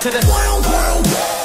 to the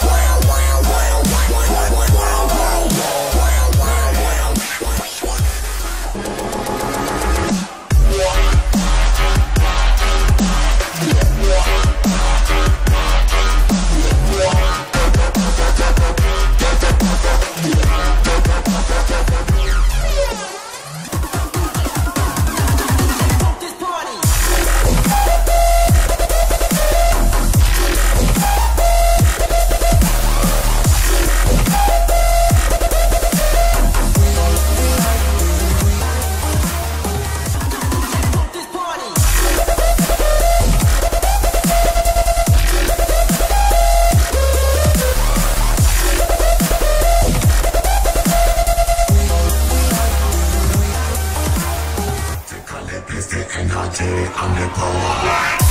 underground.